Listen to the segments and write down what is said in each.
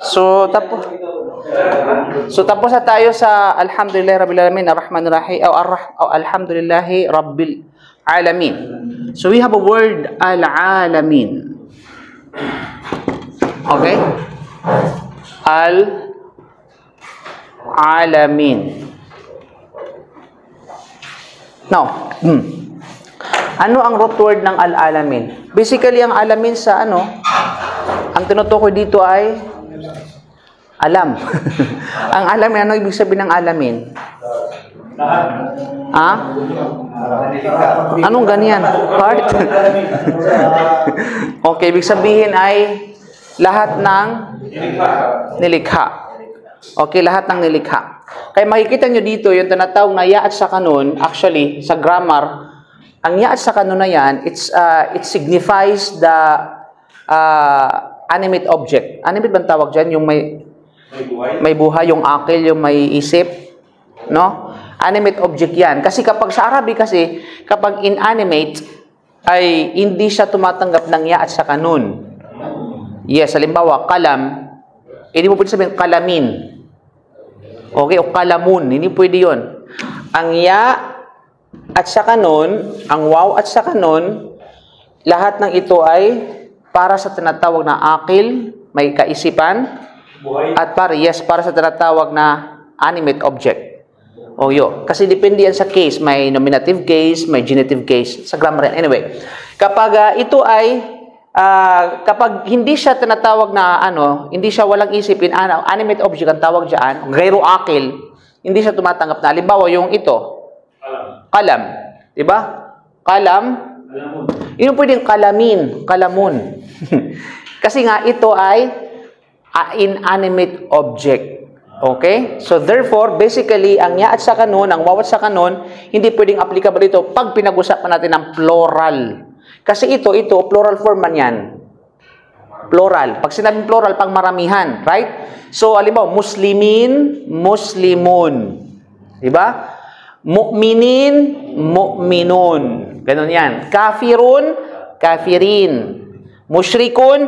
So, tapos So tapos na tayo sa Alhamdulillah Rabbil Alamin Ar-Rahman Ar-Rahim o Ar- o Alhamdulillah Rabbil Alamin. So we have a word Al-Alamin. Okay? Al-Alamin. Now, hmm. ano ang root word ng Al-Alamin? Basically, ang alamin sa ano, ang tinutukoy dito ay alam. ang alamin, ano ibig sabihin ng alamin? Ha? Anong ganyan? Part? okay, ibig sabihin ay lahat ng nilikha. Okay, lahat ng nilikha. Kaya makikita nyo dito, yung tinatawag na ya at sa kanun, actually, sa grammar, ang ya at sa kanun na yan, it's, uh, it signifies the uh, animate object. Animate bang tawag dyan? Yung may, may buhay, yung akil, yung may isip. No? Animate object yan. Kasi kapag sa Arabic kasi, kapag inanimate, ay hindi siya tumatanggap ng ya at sa kanun. Yes, halimbawa, kalam, hindi mo pwede sabihin kalamin. Okay, o kalamun, hindi pwede yon. Ang ya at sa kanon, ang wow at sa kanon, lahat ng ito ay para sa tinatawag na akil, may kaisipan, at para, yes, para sa tinatawag na animate object. O yo. Kasi depende yan sa case. May nominative case, may genitive case. Sa grammar yan. Anyway, kapag ah, ito ay, ah, kapag hindi siya tinatawag na, ano, hindi siya walang isip, in, ano, animate object ang tawag dyan, gairo akil, hindi siya tumatanggap na. Halimbawa, yung ito, kalam. Diba? Kalam, yun pwedeng kalamin, kalamun. Kasi nga, ito ay inanimate object. Okay? So therefore, basically, ang ya at sa kanon, ang waw at sa kanon, hindi pwedeng applicable ito pag pinag-usapan natin ng plural. Kasi ito, ito, plural form man yan. Plural. Pag sinabing plural, pang maramihan. Right? So, alimbawa, muslimin, muslimun. Diba? Mu'minin, mu'minun. Ganun yan. Kafirun, kafirin. Mushrikun,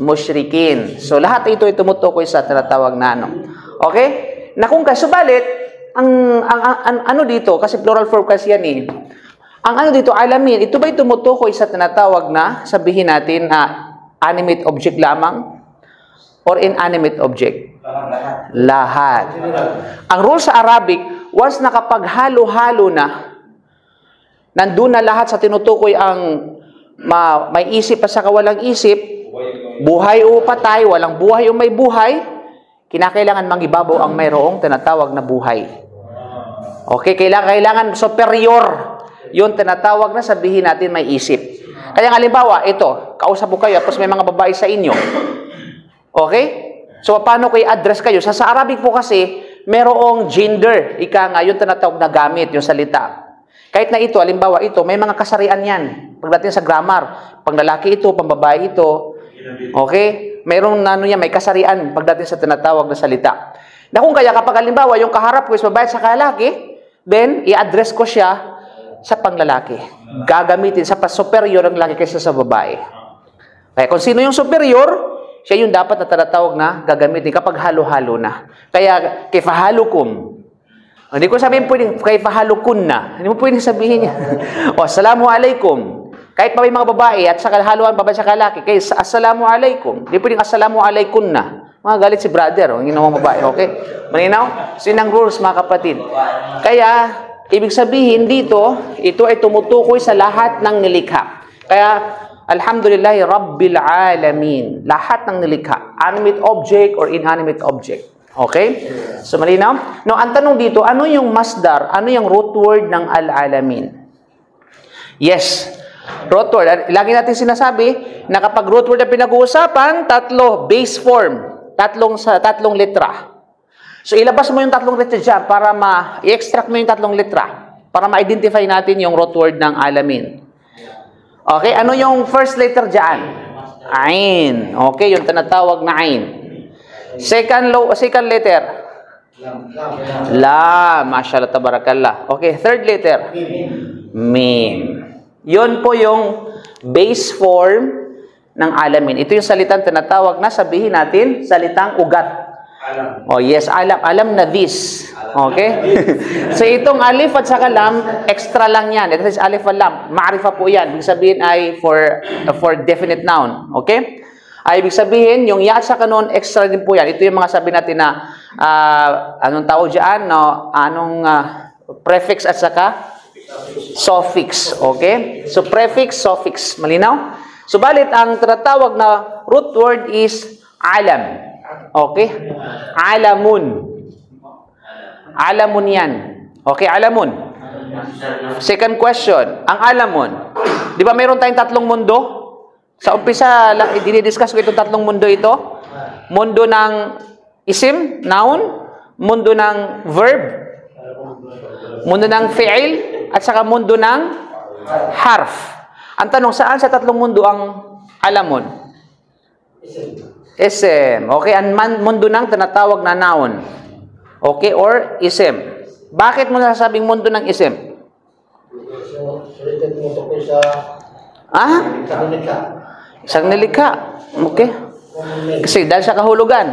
mushrikin. So, lahat ito ay tumutukoy sa tinatawag na ano. Okay? Na kung kasubalit, ang, ang, ang, ang ano dito, kasi plural form kasi yan eh. Ang ano dito, alamin, ito ba'y tumutukoy sa tinatawag na, sabihin natin, na animate object lamang? Or inanimate object? Lahat. Ang rule sa Arabic, once nakapaghalo-halo na, nandun na lahat sa tinutukoy ang ma, may isip at saka walang isip, buhay o patay, walang buhay o may buhay, kinakailangan mangibabaw ang mayroong tinatawag na buhay. Okay, kailangan, kailangan superior yung tinatawag na sabihin natin may isip. Kaya halimbawa, ito, kausap ko kayo, tapos may mga babae sa inyo. Okay? So, paano kayo address kayo? Sa, sa Arabic po kasi, merong gender. Ika nga, yung tinatawag na gamit, yung salita. Kahit na ito, halimbawa ito, may mga kasarian yan. Pagdating sa grammar, pang lalaki ito, pang babae ito. Okay? Mayroong ano yan, may kasarian pagdating sa tinatawag na salita. Na kung kaya kapag halimbawa, yung kaharap ko is babae sa kalaki, then, i-address ko siya sa panglalaki. Gagamitin sa pas superior ang laki kaysa sa babae. Kaya kung sino yung superior, siya yung dapat na tinatawag na gagamitin kapag halo-halo na. Kaya, kifahalukum. Hindi ko sabihin pwedeng kifahalukun na. Hindi mo pwedeng sabihin niya. o, assalamu alaikum. Kahit pa may mga babae at sa haluan babae sa kalaki, kaya assalamu alaikum. Hindi pwedeng assalamu alaikum na. Mga galit si brother, ang ginawang babae, okay? Malinaw? So, yun ang rules, mga kapatid. Kaya, ibig sabihin dito, ito ay tumutukoy sa lahat ng nilikha. Kaya, Alhamdulillahi Rabbil Alamin. Lahat ng nilikha. Animate object or inanimate object. Okay? So, malinaw? No, ang tanong dito, ano yung masdar? Ano yung root word ng Al-Alamin? Yes. Root word. Lagi natin sinasabi na kapag root word na pinag-uusapan, tatlo, base form. Tatlong, sa, tatlong letra. So, ilabas mo yung tatlong letra dyan para ma, i-extract mo yung tatlong letra para ma-identify natin yung root word ng alamin. Okay, ano yung first letter dyan? Ain. Okay, yung tinatawag na ain. Second, low, second letter? La. Mashallah, tabarakallah. Okay, third letter? Mim. Yun po yung base form ng alamin. Ito yung salitang tinatawag na sabihin natin, salitang ugat. Alam. Oh yes, alam alam na this. Okay? so itong alif at saka lam, extra lang yan. Ito is alif at lam. Maarifa po yan. Ibig sabihin ay for for definite noun. Okay? Ay ibig sabihin, yung ya at saka nun, extra din po yan. Ito yung mga sabi natin na ah, anong tawag dyan, no? Anong ah, prefix at saka suffix. Okay? So prefix, suffix. Malinaw? Subalit, ang tinatawag na root word is alam. Okay? Alamun. Alamun yan. Okay, alamun. Second question, ang alamun. Di ba mayroon tayong tatlong mundo? Sa umpisa, dinidiscuss ko itong tatlong mundo ito. Mundo ng isim, noun. Mundo ng verb. Mundo ng fi'il. At saka mundo ng harf. Ang tanong, saan sa tatlong mundo ang alamun? Ism. Okay, ang man, mundo ng tinatawag na noun. Okay, or ism. Bakit mo nasasabing mundo ng ism? Mo sa Ah? kanika. Isang nilikha. Okay. Kasi dahil sa kahulugan.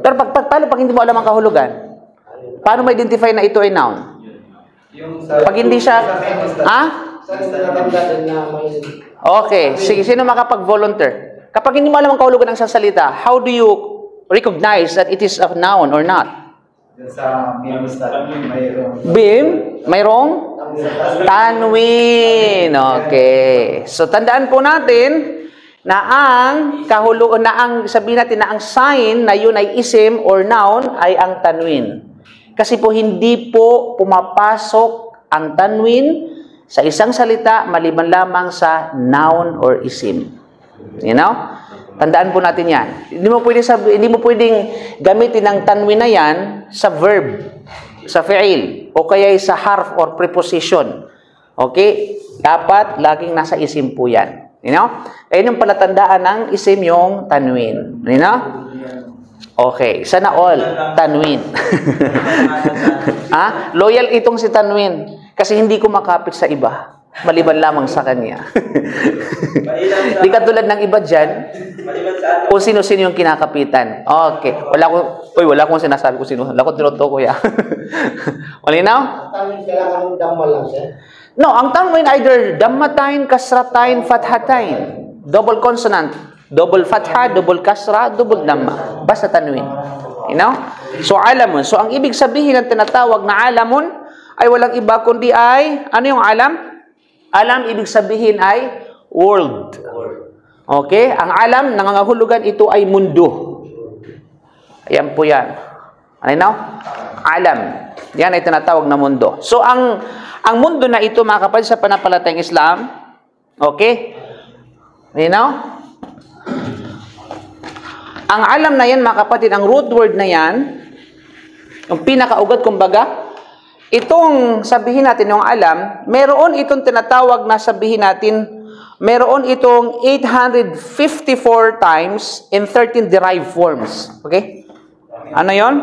Pero pag, pag, paano pag hindi mo alam ang kahulugan? Paano mo identify na ito ay noun? Pag hindi siya... Ah? Okay. Sige, sino makapag-volunteer? Kapag hindi mo alam ang kahulugan ng isang salita, how do you recognize that it is a noun or not? Sa mayroong... Bim, mayroong tanwin. Okay. So tandaan po natin na ang kahulugan na ang sabihin natin na ang sign na yun ay isim or noun ay ang tanwin. Kasi po hindi po pumapasok ang tanwin sa isang salita maliban lamang sa noun or isim. You know? Tandaan po natin 'yan. Hindi mo pwedeng sabi, hindi mo pwedeng gamitin ang tanwin na 'yan sa verb, sa fi'il o kaya sa harf or preposition. Okay? Dapat laging nasa isim po 'yan. You know? Ayun yung palatandaan ng isim yung tanwin. You know? Okay, sana all tanwin. ha? Loyal itong si tanwin kasi hindi ko makapit sa iba. Maliban lamang sa kanya. Di katulad ng iba dyan, Maliban sa kung sino-sino yung kinakapitan. Okay. Wala ko, uy, wala akong sinasabi kung sino. Wala ko tinuto ko ya. Malinaw? No, ang tanwin either dammatain, kasratain, fathatain. Double consonant. Double fatha, double kasra, double damma. Basta tanwin. You know? So, alamun. So, ang ibig sabihin ng tinatawag na alamun ay walang iba kundi ay, ano yung alam? Alam, ibig sabihin ay world. Okay? Ang alam, nangangahulugan ito ay mundo. Ayan po yan. Ano now? Alam. Yan ay tinatawag na mundo. So, ang ang mundo na ito, mga kapatid, sa panampalatayang Islam, okay? You know? Ang alam na yan, mga kapatid, ang root word na yan, yung pinakaugat, kumbaga, itong sabihin natin yung alam, meron itong tinatawag na sabihin natin, meron itong 854 times in 13 derived forms. Okay? Ano yon?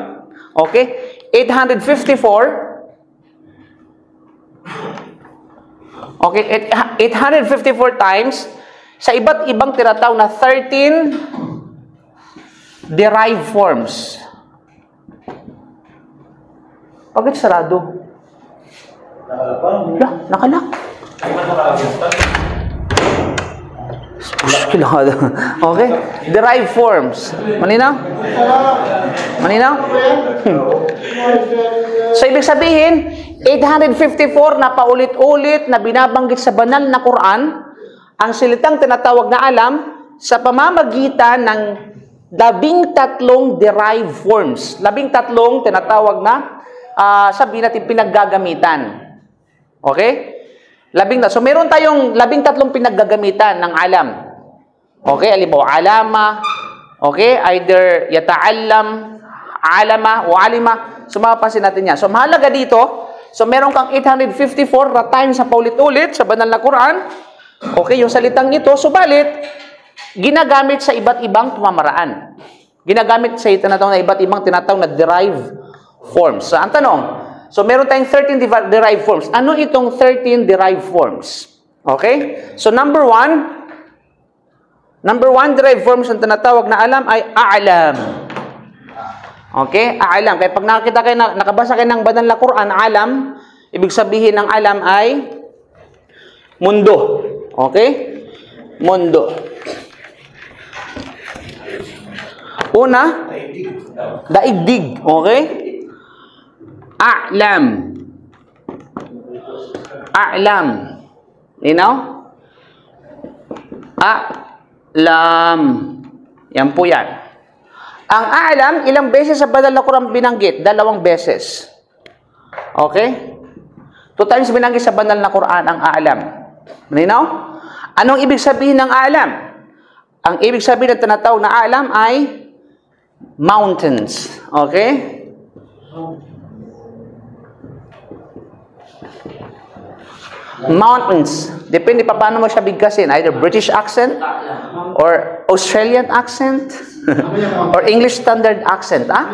Okay? 854 Okay, eight- 854 times sa iba't ibang tinatawag na 13 derived forms. Bakit sarado? Nakalak. Hada. Okay? Derived forms. Maninaw? Hmm. So, ibig sabihin, 854 na paulit-ulit na binabanggit sa banal na Quran, ang silitang tinatawag na alam sa pamamagitan ng labing tatlong derived forms. Labing tatlong tinatawag na, ah, sabihin natin, pinaggagamitan. Okay? Labing na. So, meron tayong labing tatlong pinaggagamitan ng alam. Okay? Halimbawa, alama. Okay? Either yata'allam, alama, o alima. So, mapapansin natin yan. So, mahalaga dito, so, meron kang 854 na sa paulit-ulit sa banal na Quran. Okay? Yung salitang ito, subalit, ginagamit sa iba't ibang pamamaraan. Ginagamit sa tinatawag na iba't ibang tinatawag na derived forms. So, ang tanong, so meron tayong 13 divi- derived forms. Ano itong 13 derived forms? Okay? So, number one, Number one derived forms ng tinatawag na alam ay a'lam. Okay? A'lam. Kaya pag nakita kayo, na, nakabasa kayo ng banal na Quran, alam, ibig sabihin ng alam ay mundo. Okay? Mundo. Una, daigdig. Okay? A'lam. A'lam. You know? A'lam. Yan po yan. Ang a'lam, ilang beses sa banal na Quran binanggit? Dalawang beses. Okay? Two times binanggit sa banal na Quran ang a'lam. Malinaw? Anong ibig sabihin ng a'lam? Ang ibig sabihin ng tinatawag na a'lam ay mountains. Okay? Mountains. Depende pa paano mo siya bigkasin. Either British accent or Australian accent or English standard accent. Ah?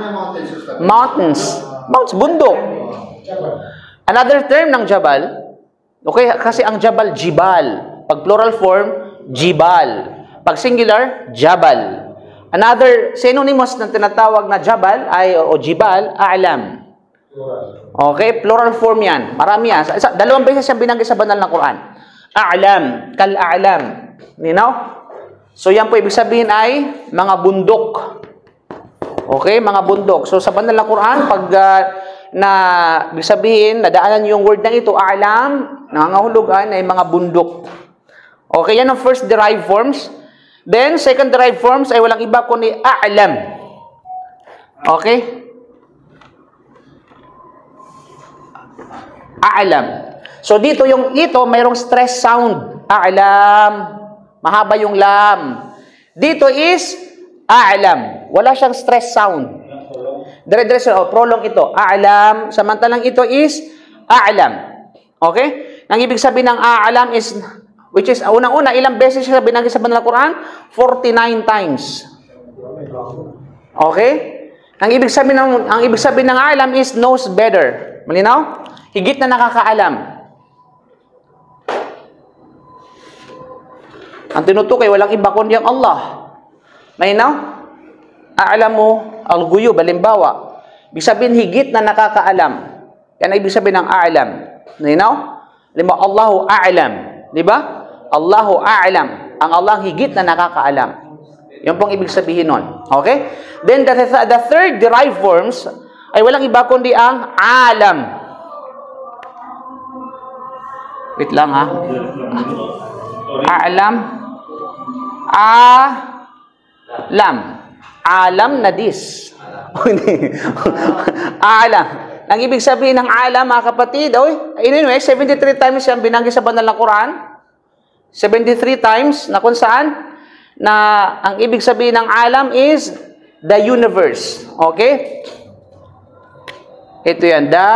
Mountains. Mountains. Bundok. Another term ng Jabal, okay, kasi ang Jabal, Jibal. Pag plural form, Jibal. Pag singular, Jabal. Another synonymous ng tinatawag na Jabal ay o Jibal, A'lam. Okay, plural form yan. Marami yan. Sa, sa- dalawang beses siyang binanggit sa banal na Quran. A'lam, kal-a'lam. You know? So yan po ibig sabihin ay mga bundok. Okay, mga bundok. So sa banal na Quran, pag ah, na ibig sabihin, nadaanan yung word na ito, a'lam, nangangahulugan ay mga bundok. Okay, yan ang first derived forms. Then, second derived forms ay walang iba kundi a'lam. Okay? A'lam. So dito yung ito mayroong stress sound. A'lam. Mahaba yung lam. Dito is a'lam. Wala siyang stress sound. Dire-diretso oh, prolong ito. A'lam. Samantalang ito is a'lam. Okay? Ang ibig sabihin ng a'lam is which is unang-una ilang beses siya binanggit sa banal na Quran? 49 times. Okay? Ang ibig sabihin ng ang ibig sabihin ng alam is knows better. Malinaw? Higit na nakakaalam. Ang tinutukoy walang iba kundi ang Allah. Malinaw? Aalam mo al-guyub, halimbawa. Ibig sabihin higit na nakakaalam. Yan ang ibig sabihin ng aalam. Malinaw? Halimbawa, Allahu a'lam. Di ba? Allahu a'lam. Ang Allah higit na nakakaalam. Yan pong ibig sabihin nun. Okay? Then the, the third derived forms ay walang iba kundi ang alam. Wait lang ha. Alam. Alam. Alam na dis. Hindi. alam. Ang ibig sabihin ng alam, mga kapatid, oy, anyway, 73 times siyang binanggit sa banal na Quran. 73 times na kung saan na ang ibig sabihin ng alam is the universe. Okay? Ito yan, the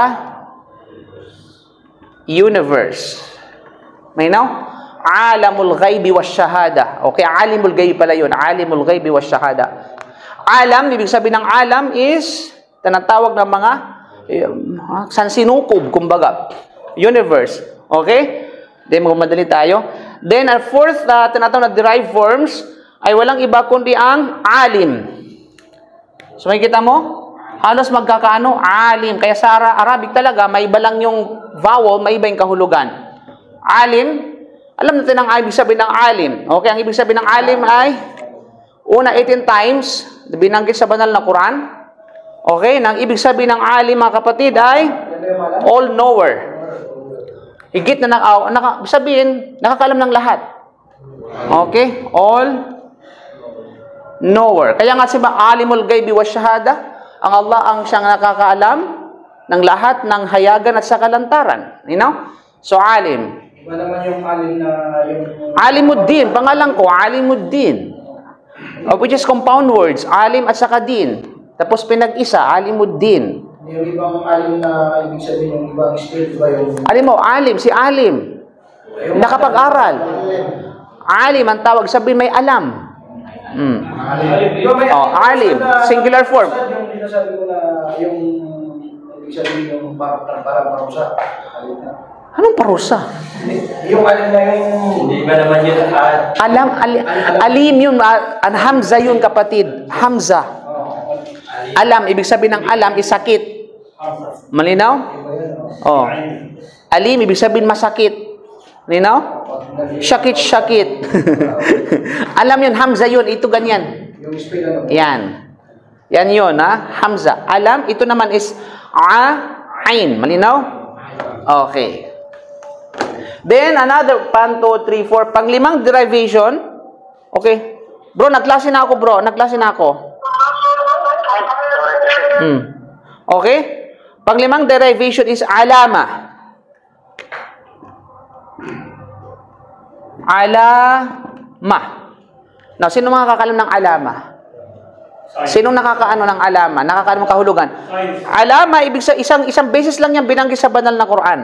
universe. May now? Alamul ghaibi was shahada. Okay, alimul ghaibi pala yun. Alimul ghaibi was shahada. Alam, ibig sabihin ng alam is tinatawag ng mga um, sansinukob, kumbaga. Universe. Okay? Then, magmadali tayo. Then, our fourth uh, tinatawag na derived forms ay walang iba kundi ang alim. So, makikita mo? Halos magkakaano? Alim. Kaya sa Ara- Arabic talaga, may iba lang yung vowel, may iba yung kahulugan. Alim, alam natin ang ibig sabihin ng alim. Okay, ang ibig sabihin ng alim ay una 18 times, binanggit sa banal na Quran. Okay, nang ibig sabihin ng alim mga kapatid ay all knower. Higit na naka, naka sabihin, nakakalam ng lahat. Okay, all knower. Kaya nga si alimul gaybi wa shahada, ang Allah ang siyang nakakaalam ng lahat ng hayagan at sa kalantaran. You know? So alim. Iba naman yung alim na yung... Alimuddin, pangalan ko, Alimuddin. Uh, which is compound words, alim at saka din. Tapos pinag-isa, Alimuddin. Yung ibang alim na ibig sabihin yung ibang spirit ba yung... Alim mo, alim, si alim. Nakapag-aral. Alim, ang tawag, sabihin may alam. Mm. May Oh, alim, singular form. Yung sinasabi ko na yung ibig sabihin yung parang parang parusa. Alim. Anong parusa? Yung ano na yung... Hindi ba naman yun lahat? Alam, ali, alim yun, ah, an Hamza yun kapatid. Hamza. Alam, ibig sabihin ng alam is sakit. Malinaw? Oh. Alim, ibig sabihin masakit. Malinaw? Shakit, shakit. alam yun, Hamza yun, ito ganyan. Yan. Yan yun, ha? Hamza. Alam, ito naman is a, ain. Malinaw? Okay. Then, another, 1, 2, 3, 4. Panglimang derivation. Okay. Bro, nagklase na ako, bro. Nagklase na ako. Hmm. Okay? Panglimang derivation is alama. Alama. Now, sino makakalam ng alama? Sino nakakaano ng alama? Nakakaano ng kahulugan? Alama, ibig sa isang isang beses lang yan binanggit sa banal na Quran.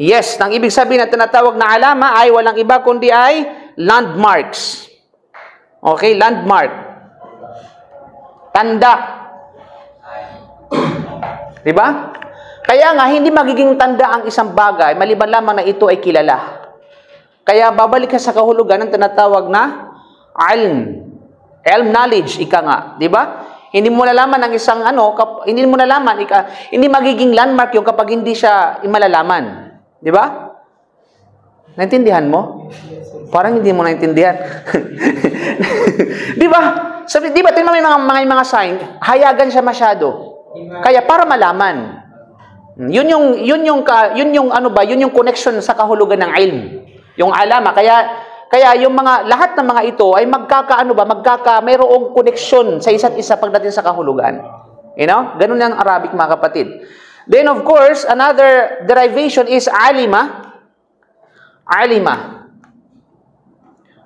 Yes, nang ibig sabihin na tinatawag na alama ay walang iba kundi ay landmarks. Okay, landmark. Tanda. Di ba? Kaya nga, hindi magiging tanda ang isang bagay, maliban lamang na ito ay kilala. Kaya babalik ka sa kahulugan ng tinatawag na ilm. Ilm knowledge, ika nga. Di ba? Hindi mo nalaman ang isang ano, kap, hindi mo nalaman, ika, hindi magiging landmark yung kapag hindi siya malalaman. Di ba? Naintindihan mo? Parang hindi mo naintindihan. di ba? Sabi, di ba, tingnan mo yung mga, mga, mga sign, hayagan siya masyado. Kaya para malaman. Yun yung yun yung ka, yun yung ano ba, yun yung connection sa kahulugan ng ilm. Yung alama kaya kaya yung mga lahat ng mga ito ay magkakaano ba, magkaka mayroong connection sa isa't isa pagdating sa kahulugan. You know? Ganun ang Arabic mga kapatid. Then of course, another derivation is alima. Alima.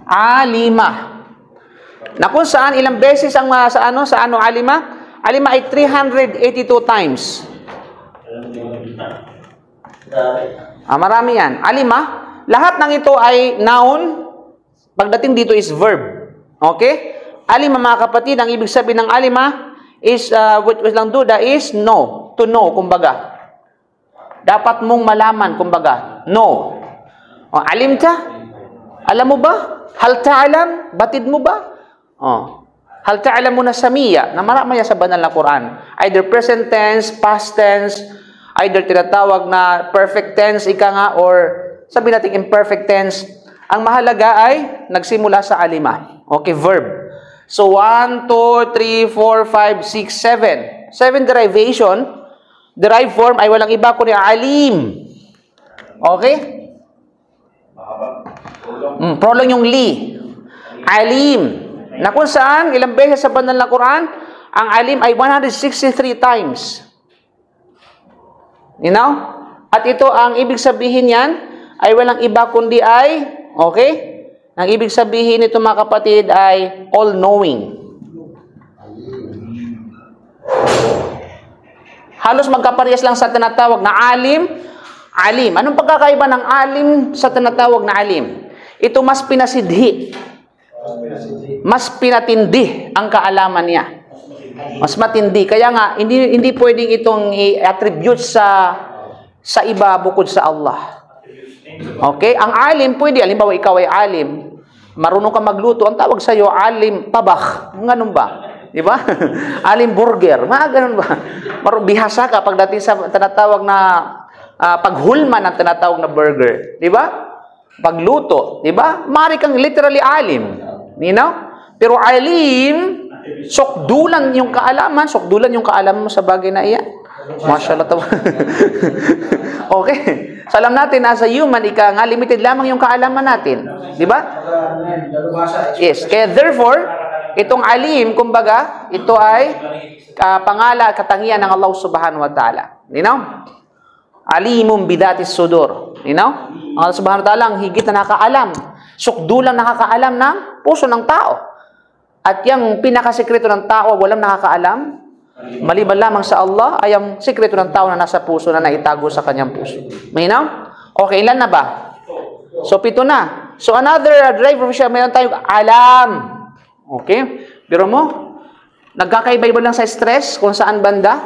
Alima. Na kung saan ilang beses ang uh, sa ano sa ano alima? Alima ay 382 times. Ah, marami yan. Alima, lahat ng ito ay noun. Pagdating dito is verb. Okay? Alima mga kapatid, ang ibig sabihin ng alima is, uh, was lang duda is no. To know, kumbaga. Dapat mong malaman, kumbaga. No. O, alim ka? Alam mo ba? Hal ta'alam? Batid mo ba? Oh. Hal ta'alam mo na samiya na maramaya sa banal na Quran. Either present tense, past tense, either tinatawag na perfect tense, ika nga, or sabi natin imperfect tense. Ang mahalaga ay nagsimula sa alima. Okay, verb. So, 1, 2, 3, 4, 5, 6, 7. 7 derivation. Derived form ay walang iba kundi alim. Okay? Mm, prolong yung li. Alim. Na kung saan, ilang beses sa banal na Quran, ang alim ay 163 times. You know? At ito, ang ibig sabihin yan, ay walang iba kundi ay, okay? Ang ibig sabihin nito mga kapatid ay all-knowing. Halos magkaparehas lang sa tinatawag na alim, alim. Anong pagkakaiba ng alim sa tinatawag na alim? Ito mas pinasidhi. Mas pinatindi ang kaalaman niya. Mas matindi. Kaya nga, hindi, hindi pwedeng itong i-attribute sa sa iba bukod sa Allah. Okay? Ang alim, pwede. Halimbawa, ikaw ay alim. Marunong ka magluto. Ang tawag sa iyo, alim tabak. Ganun ba? Di ba? alim burger. Mga ganun ba? Marunong bihasa ka pagdating sa tinatawag na uh, paghulma ng tinatawag na burger. Di ba? Pagluto. Di ba? Mari kang literally alim. You know? Pero alim, sokdulan yung kaalaman, sokdulan yung kaalaman mo sa bagay na iyan. Mashallah tawa. okay. So alam natin, as a human, ika nga, limited lamang yung kaalaman natin. Di ba? Yes. Kaya therefore, itong alim, kumbaga, ito ay uh, pangala, katangian ng Allah subhanahu wa ta'ala. You know? Alimum bidatis sudur. You know? Ang Allah subhanahu wa ta'ala, ang higit na nakaalam. Sukdulang nakakaalam ng puso ng tao. At yung pinakasekreto ng tao, walang nakakaalam, maliban lamang sa Allah, ay ang sekreto ng tao na nasa puso na naitago sa kanyang puso. Mayinaw? Okay, ilan na ba? So, pito na. So, another driver siya, mayroon tayong alam. Okay? Pero mo, nagkakaiba-iba lang sa stress kung saan banda.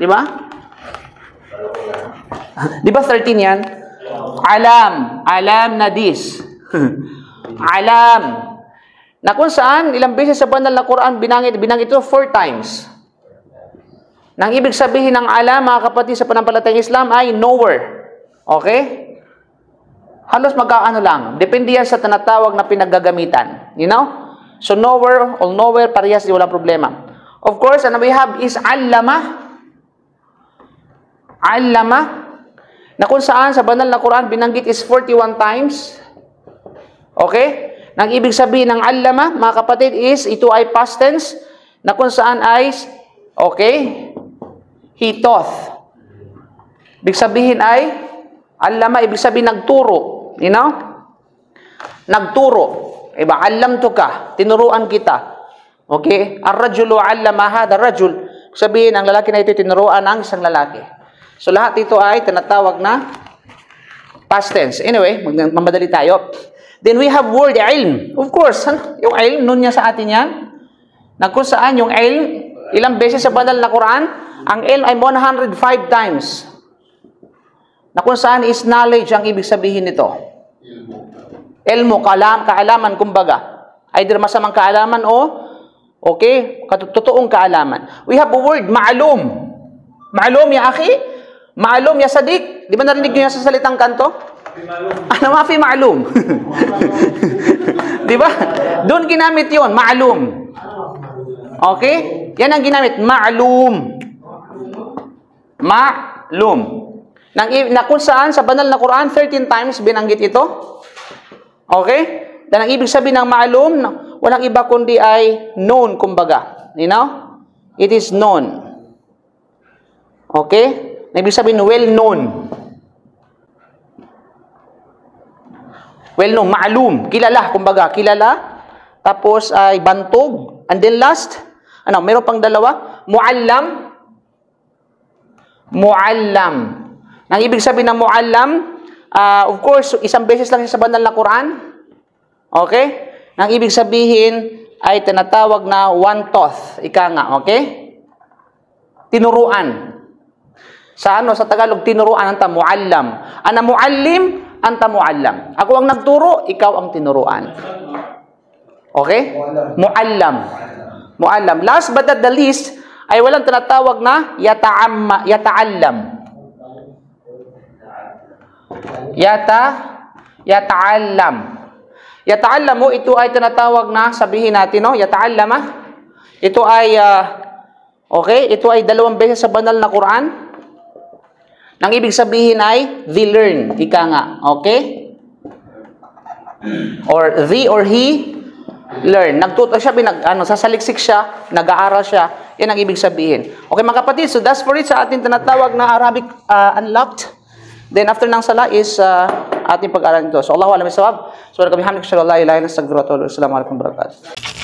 Di ba? Di ba 13 yan? Alam. Alam na this. Alam. Na kung saan, ilang beses sa banal na Quran, binangit, binangit ito four times. Nang ibig sabihin ng alam, mga kapatid sa panampalatayang Islam, ay knower. Okay? Halos magkaano lang. Depende yan sa tinatawag na pinaggagamitan. You know? So knower or knower, parehas, di wala problema. Of course, ano we have is allama. Allama. Na kung saan sa banal na Quran, binanggit is 41 times. Okay? Nang ibig sabihin ng allama, mga kapatid, is ito ay past tense na kung saan ay, okay, he taught. Ibig sabihin ay, allama, ibig sabihin nagturo. You know? Nagturo. Iba, alam to ka. Tinuruan kita. Okay? Ar-rajulu allama hada rajul. Sabihin, ang lalaki na ito tinuruan ang isang lalaki. So lahat ito ay tinatawag na past tense. Anyway, mag- mamadali tayo. Then we have word ilm. Of course, ano? yung ilm, nun niya sa atin yan. Na kung saan yung ilm, ilang beses sa banal na Quran, ang ilm ay 105 times. Na kung saan is knowledge ang ibig sabihin nito. Elmo, kaalam, kaalaman, kumbaga. Either masamang kaalaman o, okay, totoong kaalaman. We have a word, ma'alum. Ma'alum, ya akhi? Ma'alum, ya sadik? Di ba narinig niyo yan sa salitang kanto? Ano mafi ma'alum? Di ba? Doon ginamit yon ma'alum. Okay? Yan ang ginamit, ma'alum. Ma'lum. Nang, na kung saan sa banal na Quran, 13 times binanggit ito. Okay? Dan ang ibig sabihin ng ma'lum, walang iba kundi ay known, kumbaga. You know? It is known. Okay? Na ibig sabihin, well known. Well known, ma'lum, kilala, kumbaga, kilala. Tapos ay bantog. And then last, ano, meron pang dalawa, muallam. Muallam. Ang ibig sabihin ng muallam, ah, of course, isang beses lang siya sa banal na Quran. Okay? Ang ibig sabihin ay tinatawag na one-toth. Ika nga, okay? Tinuruan. Sa ano, sa Tagalog, tinuruan anta muallam. Ana muallim, anta muallam. Ako ang nagturo, ikaw ang tinuruan. Okay? Muallam. Muallam. Last but not the least, ay walang tinatawag na yata'amma, yata'allam. Yata, yata'allam. Yata'allam mo, ito ay tinatawag na, sabihin natin, no? Yata'allama. Ito ay, ah, okay, ito ay dalawang beses sa banal na Quran. Nang ibig sabihin ay, the learn. Ika nga, okay? Or the or he learn. Nagtuto siya, binag, ano, sasaliksik siya, nag-aaral siya. Yan ang ibig sabihin. Okay mga kapatid, so that's for it sa ating tinatawag na Arabic ah, Unlocked. Then after ng sala is ah, ating pag-aaral nito. So Allahu alam bisawab. So kami hamdik anta astaghfiruka wa atubu ilaik. Assalamu alaikum warahmatullahi wabarakatuh.